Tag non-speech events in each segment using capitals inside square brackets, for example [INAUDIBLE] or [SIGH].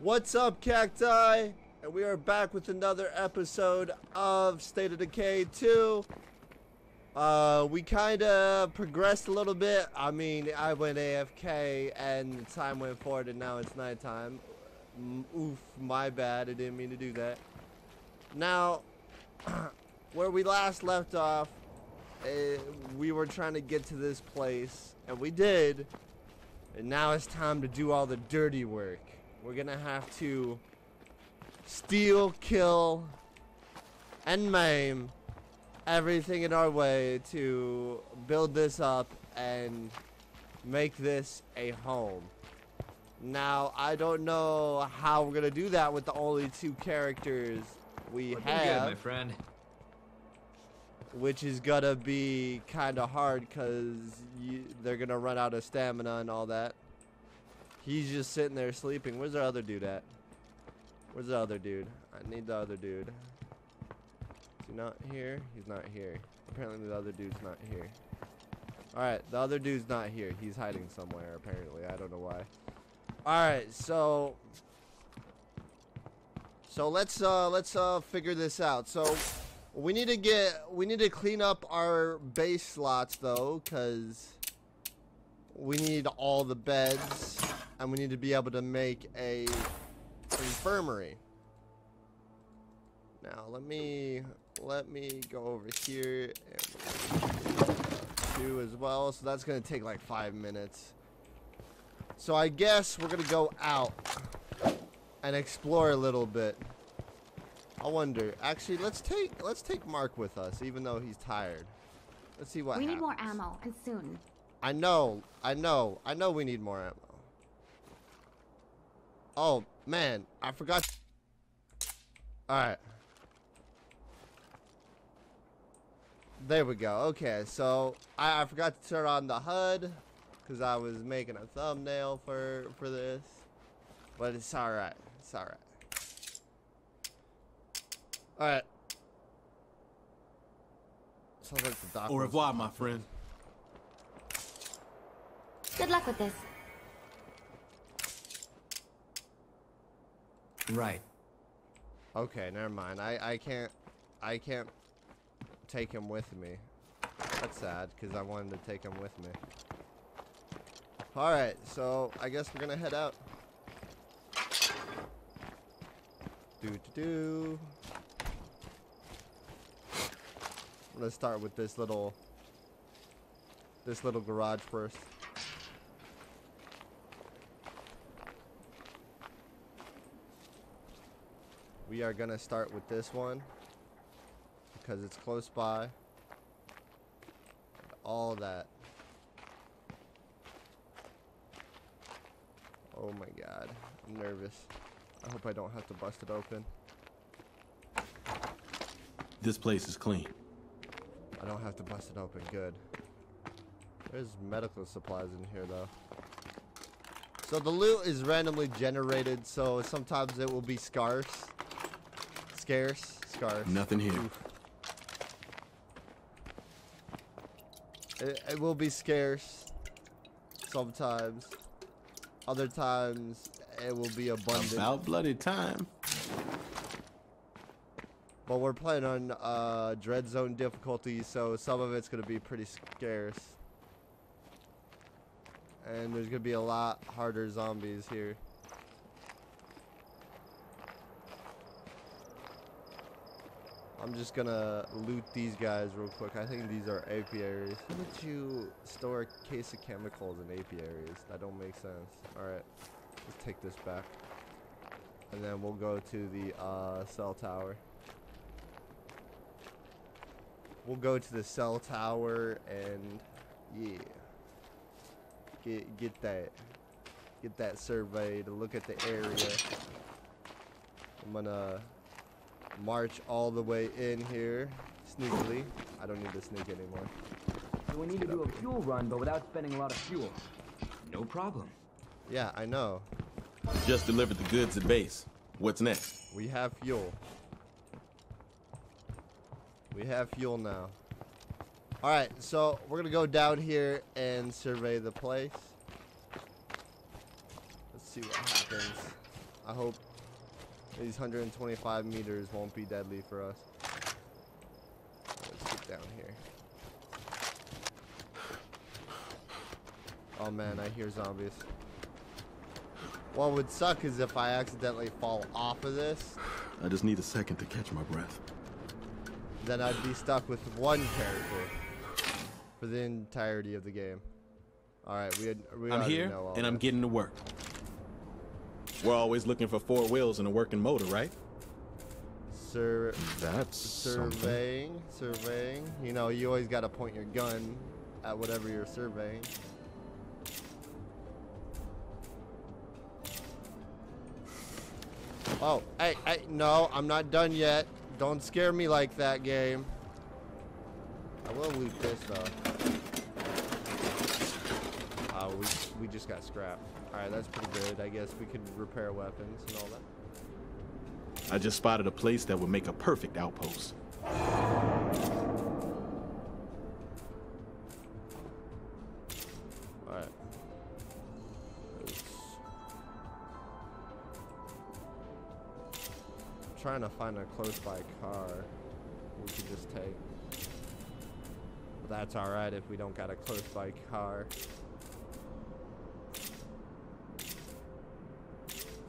What's up, Cacti? And we are back with another episode of State of Decay 2. Uh, we kind of progressed a little bit. I mean, I went AFK and time went forward and now it's nighttime. Oof, my bad. I didn't mean to do that. Now, [CLEARS THROAT] where we last left off, uh, we were trying to get to this place, and we did. And now it's time to do all the dirty work. We're gonna have to steal, kill, and maim everything in our way to build this up and make this a home. Now, I don't know how we're gonna do that with the only two characters we Looking good, have my friend. which is gonna be kind of hard because they're gonna run out of stamina and all that. He's just sitting there sleeping. Where's the other dude at? Where's the other dude? I need the other dude. Is he not here? He's not here. Apparently the other dude's not here. Alright, the other dude's not here. He's hiding somewhere, apparently. I don't know why. Alright, so... So let's, uh, let's, uh, figure this out. So, we need to get we need to clean up our base slots though cuz we need all the beds and we need to be able to make a infirmary. Now, let me let me go over here and do as well. So that's going to take like 5 minutes. So I guess we're going to go out and explore a little bit. I wonder. Actually, let's take let's take Mark with us, even though he's tired. Let's see what we happens. need more ammo, and soon. I know, I know, I know. We need more ammo. Oh man, I forgot. All right. There we go. Okay, so I, I forgot to turn on the HUD because I was making a thumbnail for for this, but it's all right. It's all right. All right. Sounds like the doc Au revoir, my friend. Good luck with this. Right. Okay, never mind. I I can't I can't take him with me. That's sad because I wanted to take him with me. All right, so I guess we're gonna head out. Do do do. Let's start with this little this little garage first. We are gonna start with this one because it's close by. All that. Oh my god, I'm nervous. I hope I don't have to bust it open. This place is clean. I don't have to bust it open. Good. There's medical supplies in here though. So the loot is randomly generated, so sometimes it will be scarce. Scarce. Scarce. Nothing here. It, it will be scarce sometimes. Other times it will be abundant. About bloody time. But we're playing on uh, Dread Zone difficulty, so some of it's gonna be pretty scarce. And there's gonna be a lot harder zombies here. I'm just gonna loot these guys real quick. I think these are apiaries. How would you store a case of chemicals in apiaries? That don't make sense. Alright, let's take this back. And then we'll go to the uh, cell tower. We'll go to the cell tower and yeah. Get get that get that survey to look at the area. I'm gonna march all the way in here sneakily. I don't need to sneak anymore. So we need to do a fuel run, but without spending a lot of fuel. No problem. Yeah, I know. Just delivered the goods at base. What's next? We have fuel. We have fuel now. Alright, so we're gonna go down here and survey the place. Let's see what happens. I hope these 125 meters won't be deadly for us. Let's get down here. Oh man, I hear zombies. What would suck is if I accidentally fall off of this, I just need a second to catch my breath. then I'd be stuck with one character for the entirety of the game. All right, we, had, we I'm here, know all and I'm getting to work. We're always looking for four wheels and a working motor, right? Sur- That's something. surveying, surveying. You know, you always got to point your gun at whatever you're surveying. Oh, hey, hey, no, I'm not done yet. Don't scare me like that, game. I will loot this though. Uh, we we just got scrap. All right, that's pretty good. I guess we could repair weapons and all that. I just spotted a place that would make a perfect outpost. Alright. Trying to find a close by car we could just take. But that's alright if we don't got a close by car.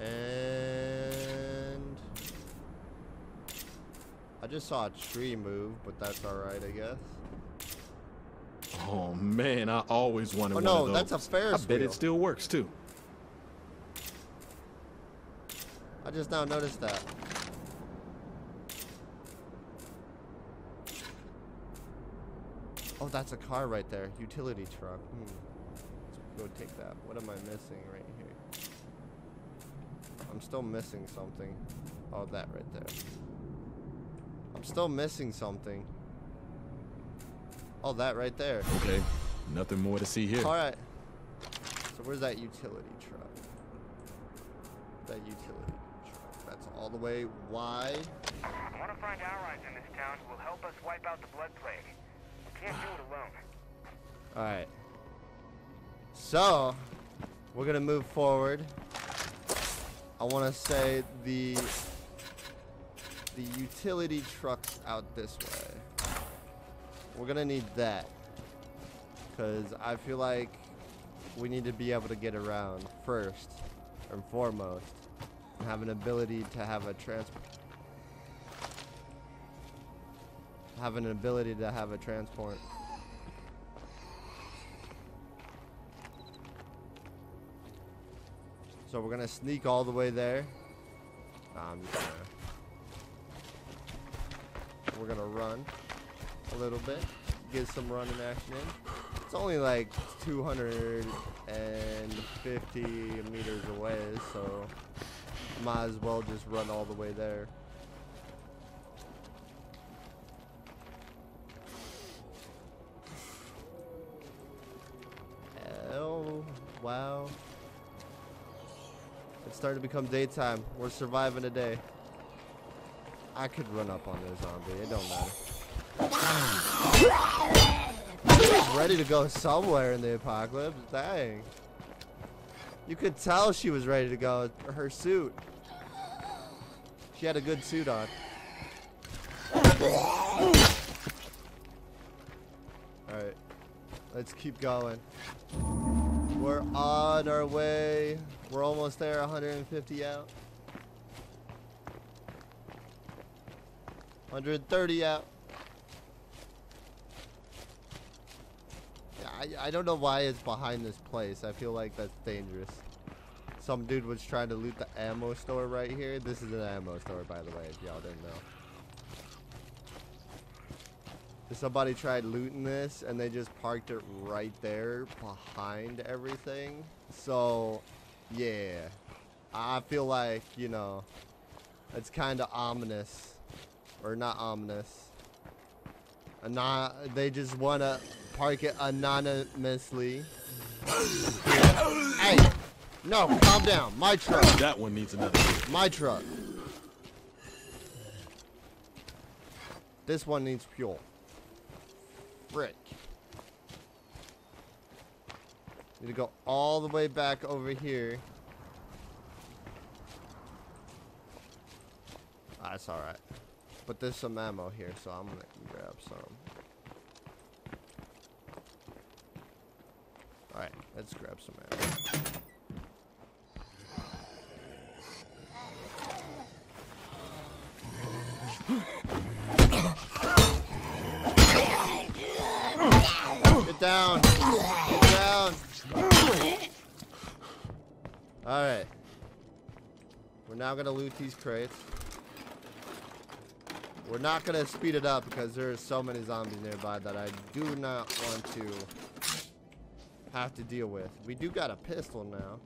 And I just saw a tree move, but that's alright, I guess. Oh man, I always wanted Oh one no, of those. that's a Ferris I bet wheel. it still works too. I just now noticed that. Oh, that's a car right there. Utility truck. Hmm. Let's go take that. What am I missing right here? I'm still missing something. Oh, that right there. I'm still missing something. Oh, that right there. Okay, nothing more to see here. All right. So where's that utility truck? That utility truck. That's all the way. Why? I want to find allies in this town who will help us wipe out the blood plague. We can't do it [SIGHS] alone. All right. So we're gonna move forward. I want to say the the utility trucks out this way. We're gonna need that because I feel like we need to be able to get around first and foremost, and have an ability to have a transport. Have an ability to have a transport. So we're gonna sneak all the way there. Nah, I'm just gonna. We're gonna run a little bit, get some running action in. It's only like 250 meters away, so might as well just run all the way there. Starting to become daytime. We're surviving a day. I could run up on this zombie. It don't matter. Ready to go somewhere in the apocalypse. Dang. You could tell she was ready to go. Her suit. She had a good suit on. Alright. Let's keep going. We're on our way. We're almost there, 150 out. 130 out. Yeah, I, I don't know why it's behind this place. I feel like that's dangerous. Some dude was trying to loot the ammo store right here. This is an ammo store, by the way, if y'all didn't know. Somebody tried looting this and they just parked it right there behind everything. So, yeah. I feel like, you know, it's kind of ominous. Or not ominous. Anon- they just want to park it anonymously. [COUGHS] hey! No, calm down. My truck. That one needs another. My truck. This one needs fuel. Frick. Need to go all the way back over here. Ah, that's alright. But there's some ammo here, so I'm gonna grab some. Alright, let's grab some ammo. Get down! Get down! Alright. We're now gonna loot these crates. We're not gonna speed it up because there's so many zombies nearby that I do not want to have to deal with. We do got a pistol now.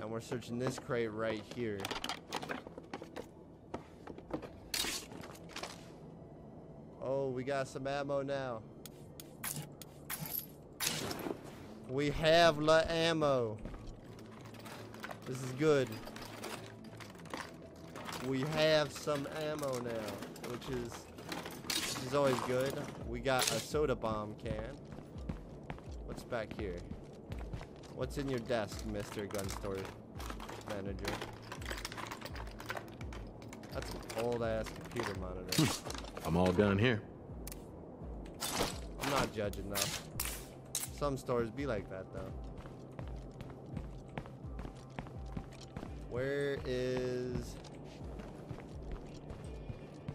And we're searching this crate right here. Oh, we got some ammo now. We have la ammo. This is good. We have some ammo now, which is which is always good. We got a soda bomb can. What's back here? What's in your desk, Mr. Gun Store Manager? That's an old ass computer monitor. [LAUGHS] I'm all done here. Not judging though. Some stores be like that though. Where is...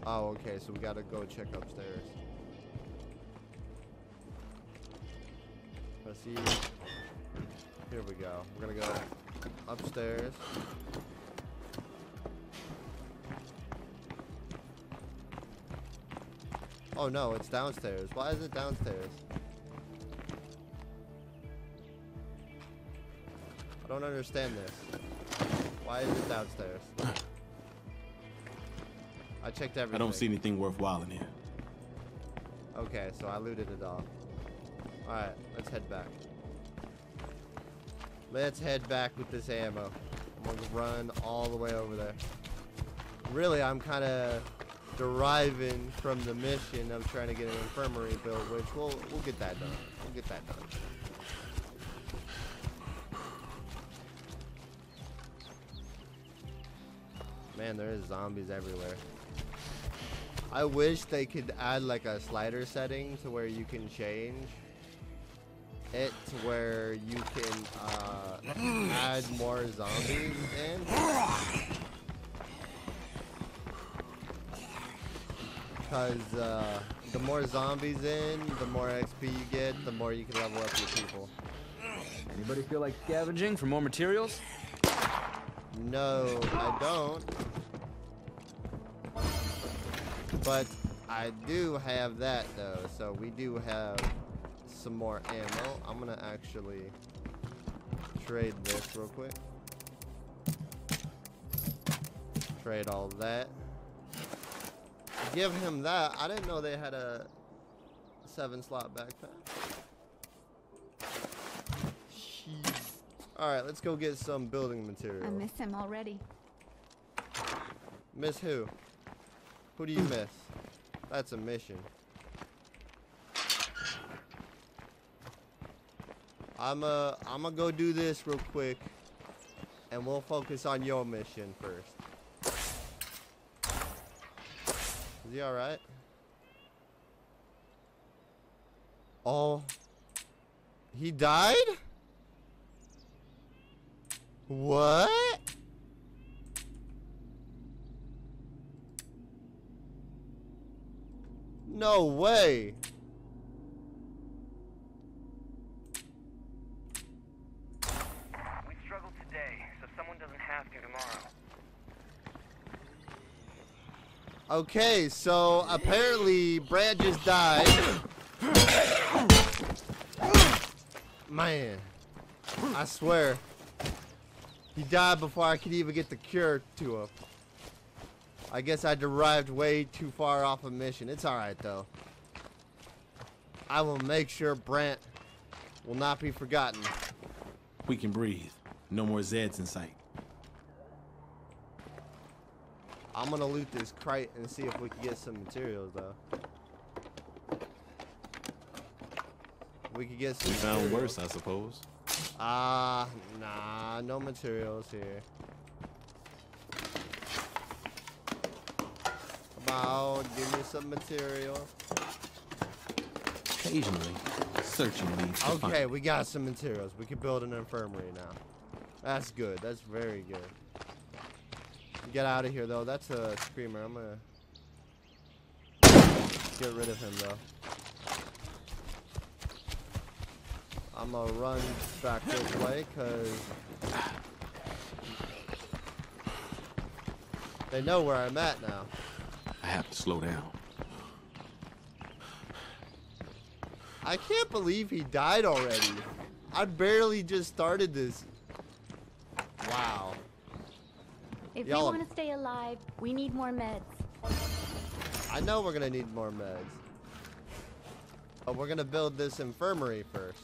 Oh, okay, so we gotta go check upstairs. Let's see. Here we go. We're gonna go upstairs. Oh no, it's downstairs. Why is it downstairs? I don't understand this. Why is it downstairs? I checked everything. I don't see anything worthwhile in here. Okay, so I looted it all. Alright, let's head back. Let's head back with this ammo. I'm gonna run all the way over there. Really, I'm kind of deriving from the mission of trying to get an infirmary built, which we'll we'll get that done. We'll get that done. Man, there is zombies everywhere. I wish they could add like a slider setting to where you can change it to where you can uh, add more zombies in. Because uh, the more zombies in, the more XP you get, the more you can level up your people. Anybody feel like scavenging for more materials? No, I don't. But I do have that though, so we do have some more ammo. I'm gonna actually trade this real quick. Trade all that. Give him that. I didn't know they had a seven slot backpack. Alright, let's go get some building material. I miss him already. Miss who? Who do you miss? That's a mission. I'm uh I'm gonna go do this real quick and we'll focus on your mission first. Is he alright? Oh. He died? What? No way. We struggled today, so someone doesn't have to tomorrow. Okay, so apparently Brant just died. Man, I swear. He died before I could even get the cure to him. I guess I derived way too far off a mission. It's alright though. I will make sure Brant will not be forgotten. We can breathe. No more Zeds in sight. I'm gonna loot this crate and see if we can get some materials though. We could get some. We found materials. worse, I suppose. Ah, nah, no materials here. Come on, give me some material. Occasionally, searching leads Okay, find. we got some materials. We can build an infirmary now. That's good. That's very good. Get out of here, though. That's a screamer. I'm gonna get rid of him, though. I'm gonna run back this way, cause they know where I'm at now. I have to slow down. I can't believe he died already. I barely just started this. Wow. If Y'all- we want to stay alive, we need more meds. I know we're gonna need more meds. But we're gonna build this infirmary first.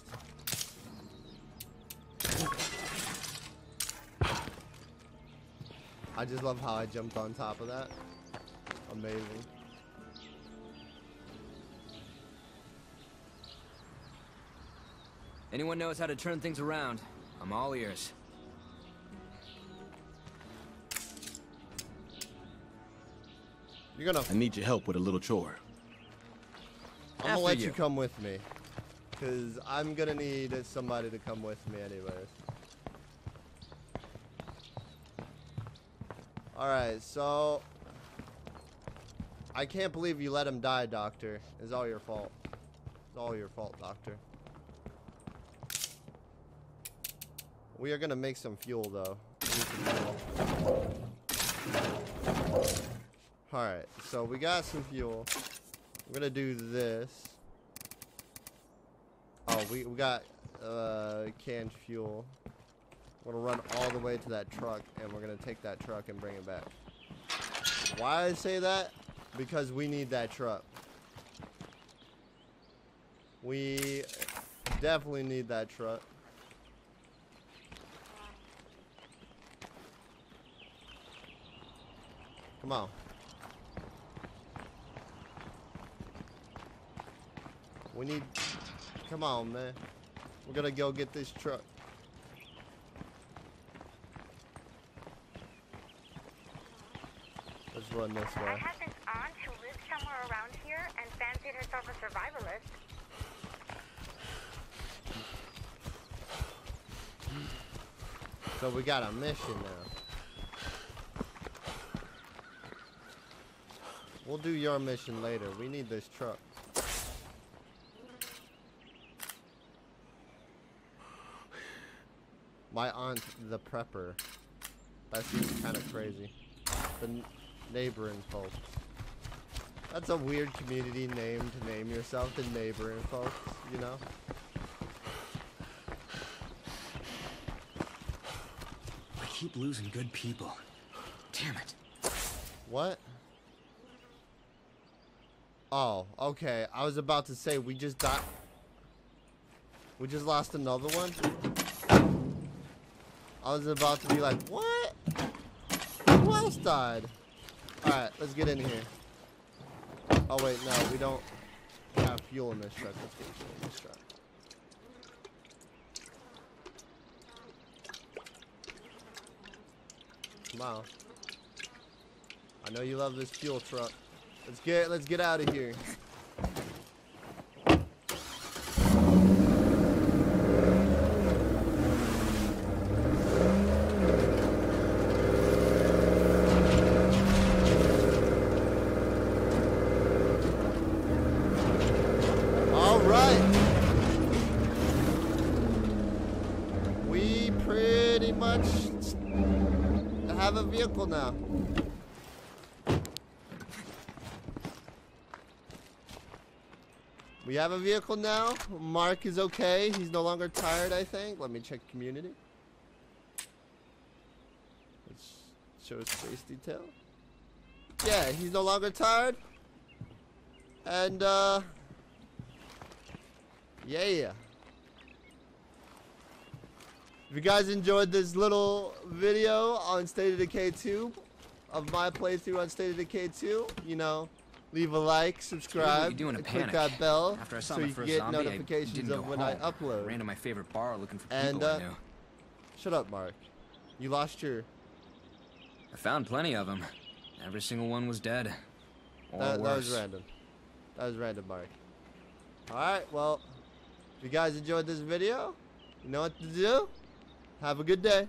I just love how I jumped on top of that. Amazing. Anyone knows how to turn things around? I'm all ears. You're gonna. I need your help with a little chore. I'm gonna let you. you. come with me. Cause I'm gonna need somebody to come with me anyways. Alright, so I can't believe you let him die, Doctor. It's all your fault. It's all your fault, Doctor. We are gonna make some fuel though. Alright, so we got some fuel. We're gonna do this. Oh, we, we got uh, canned fuel. We're gonna run all the way to that truck, and we're gonna take that truck and bring it back. Why I say that? Because we need that truck. We definitely need that truck. Come on. We need. Come on, man. We're gonna go get this truck. Let's run this I have this aunt who lives somewhere around here and fancied herself a survivalist. So we got a mission now. We'll do your mission later. We need this truck. My aunt, the prepper. That seems kind of crazy. The neighboring folks. That's a weird community name to name yourself, the neighboring folks, you know? I keep losing good people. Damn it. What? Oh, okay. I was about to say we just died. We just lost another one. I was about to be like, what? Who else died? Alright, let's get in here. Oh wait, no, we don't have fuel in this truck. Let's get fuel in this truck. On. I know you love this fuel truck. Let's get let's get out of here. All right. We pretty much now. We have a vehicle now. Mark is okay. He's no longer tired, I think. Let me check community. Let's show space detail. Yeah, he's no longer tired. And, uh... Yeah, Yeah. If you guys enjoyed this little video on State of Decay 2, of my playthrough on State of Decay 2, you know, leave a like, subscribe, you do in a and click that bell After I saw so you first get zombie, notifications of when home. I upload. ran to my favorite bar looking for And, people uh, I knew. Shut up, Mark. You lost your. I found plenty of them. Every single one was dead. Or That, that was random. That was random, Mark. Alright, well, if you guys enjoyed this video, you know what to do. Have a good day.